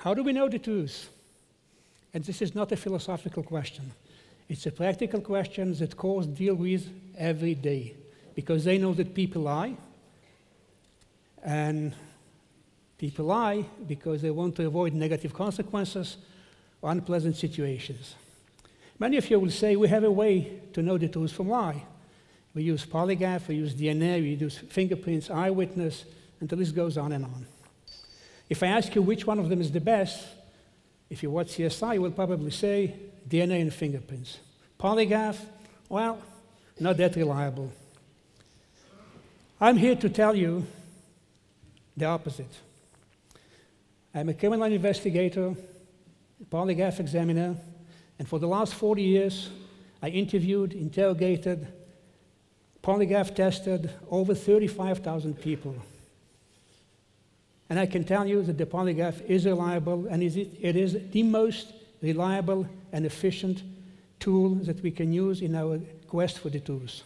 How do we know the truth? And this is not a philosophical question. It's a practical question that courts deal with every day because they know that people lie. And people lie because they want to avoid negative consequences or unpleasant situations. Many of you will say we have a way to know the truth from lie. We use polygraph, we use DNA, we use fingerprints, eyewitness, and the list goes on and on. If I ask you which one of them is the best, if you watch CSI, you will probably say DNA and fingerprints. Polygraph, well, not that reliable. I'm here to tell you the opposite. I'm a criminal investigator, polygraph examiner, and for the last 40 years, I interviewed, interrogated, polygraph tested over 35,000 people. And I can tell you that the polygraph is reliable and it is the most reliable and efficient tool that we can use in our quest for the tools.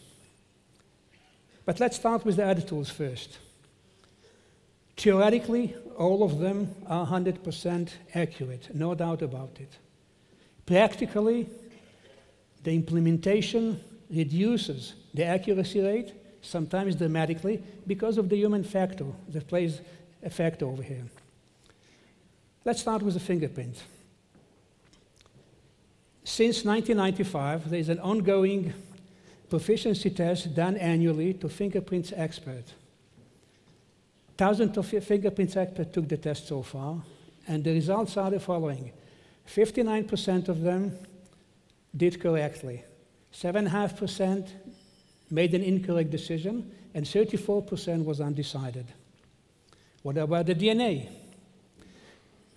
But let's start with the other tools first. Theoretically, all of them are 100% accurate, no doubt about it. Practically, the implementation reduces the accuracy rate, sometimes dramatically, because of the human factor that plays effect over here. Let's start with the fingerprint. Since 1995, there is an ongoing proficiency test done annually to fingerprints experts. Thousands of fingerprints experts took the test so far, and the results are the following. 59% of them did correctly. 7.5% made an incorrect decision, and 34% was undecided. What about the DNA?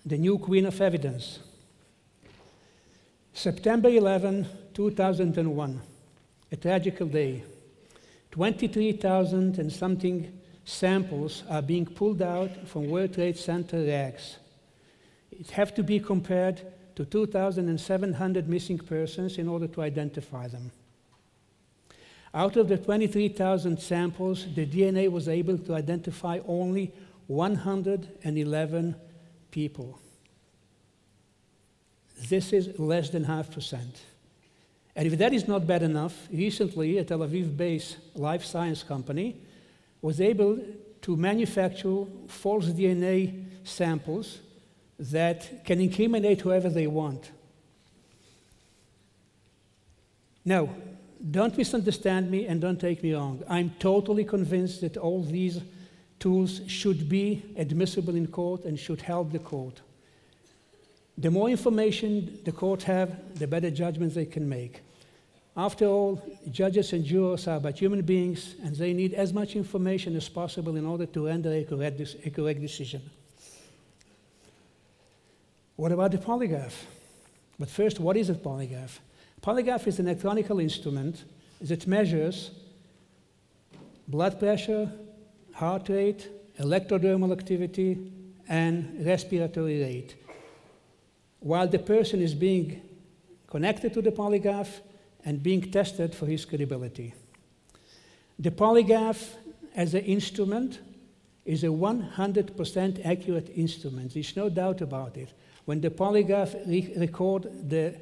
The new queen of evidence. September 11, 2001, a tragical day. 23,000 and something samples are being pulled out from World Trade Center rags. It have to be compared to 2,700 missing persons in order to identify them. Out of the 23,000 samples, the DNA was able to identify only 111 people. This is less than half percent. And if that is not bad enough, recently a Tel Aviv based life science company was able to manufacture false DNA samples that can incriminate whoever they want. Now, don't misunderstand me and don't take me wrong. I'm totally convinced that all these tools should be admissible in court and should help the court. The more information the court have, the better judgments they can make. After all, judges and jurors are but human beings, and they need as much information as possible in order to render a correct, a correct decision. What about the polygraph? But first, what is a polygraph? Polygraph is an electronic instrument that measures blood pressure, heart rate, electrodermal activity, and respiratory rate. While the person is being connected to the polygraph and being tested for his credibility. The polygraph as an instrument is a 100% accurate instrument. There's no doubt about it. When the polygraph re record the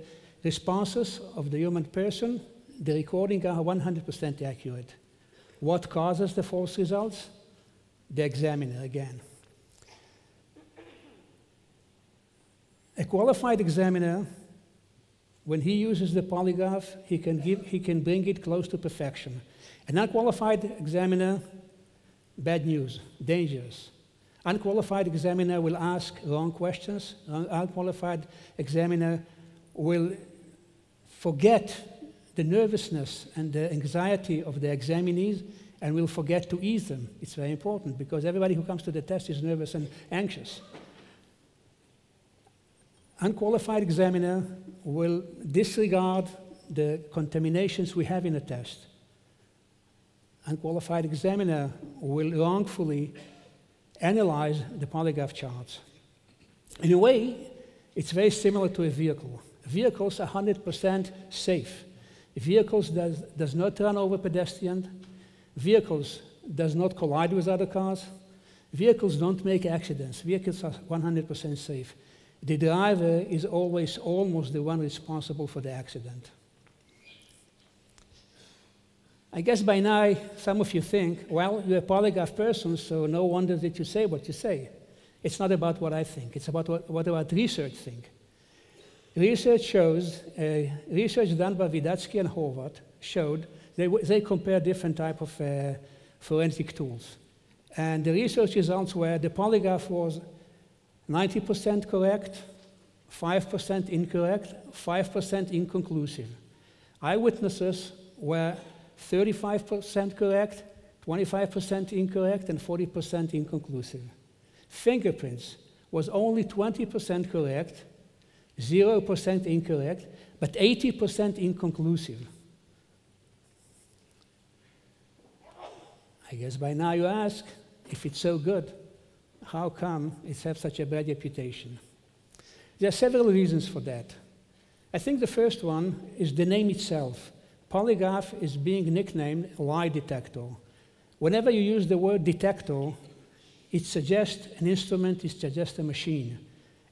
responses of the human person, the recording are 100% accurate. What causes the false results? The examiner again. A qualified examiner, when he uses the polygraph, he can, give, he can bring it close to perfection. An unqualified examiner, bad news, dangerous. Unqualified examiner will ask wrong questions. Unqualified examiner will forget the nervousness and the anxiety of the examinees and we'll forget to ease them. It's very important because everybody who comes to the test is nervous and anxious. Unqualified examiner will disregard the contaminations we have in a test. Unqualified examiner will wrongfully analyze the polygraph charts. In a way, it's very similar to a vehicle. Vehicles are 100% safe. Vehicles does, does not run over pedestrians, Vehicles does not collide with other cars. Vehicles don't make accidents. Vehicles are 100% safe. the driver is always almost the one responsible for the accident. I guess by now some of you think, well, you're a polygraph person, so no wonder that you say what you say. It's not about what I think, it's about what, what about research think. Research shows, uh, research done by Widacki and Horvath showed, they, they compared different type of uh, forensic tools. And the research results were the polygraph was 90% correct, 5% incorrect, 5% inconclusive. Eyewitnesses were 35% correct, 25% incorrect, and 40% inconclusive. Fingerprints was only 20% correct, 0% incorrect, but 80% inconclusive. I guess by now you ask, if it's so good, how come it has such a bad reputation? There are several reasons for that. I think the first one is the name itself. Polygraph is being nicknamed lie detector. Whenever you use the word detector, it suggests an instrument, it suggests a machine.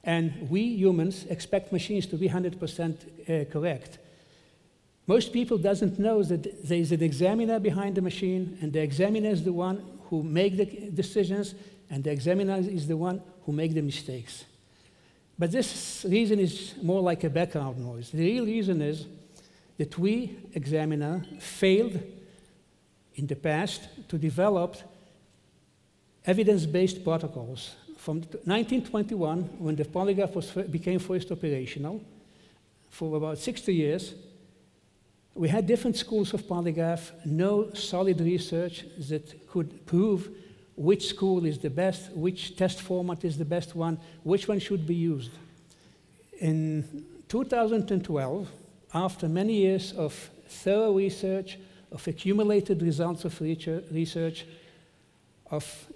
And we humans expect machines to be 100% uh, correct. Most people doesn't know that there is an examiner behind the machine, and the examiner is the one who make the decisions, and the examiner is the one who make the mistakes. But this reason is more like a background noise. The real reason is that we, examiner, failed in the past to develop evidence-based protocols. From 1921, when the polygraph was, became first operational, for about 60 years, we had different schools of polygraph, no solid research that could prove which school is the best, which test format is the best one, which one should be used. In 2012, after many years of thorough research, of accumulated results of research, of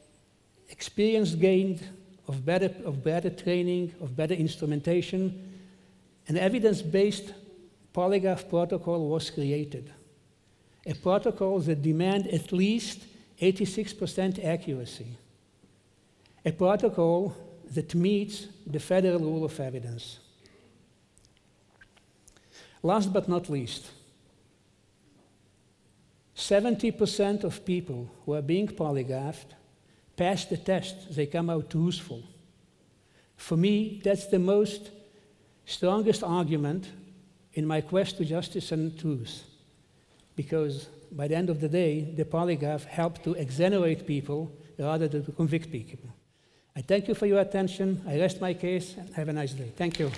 experience gained, of better, of better training, of better instrumentation, an evidence-based polygraph protocol was created. A protocol that demand at least 86% accuracy. A protocol that meets the federal rule of evidence. Last but not least, 70% of people who are being polygraphed pass the test, they come out truthful. For me, that's the most strongest argument in my quest to justice and truth. Because by the end of the day, the polygraph helped to exonerate people rather than to convict people. I thank you for your attention. I rest my case and have a nice day. Thank you.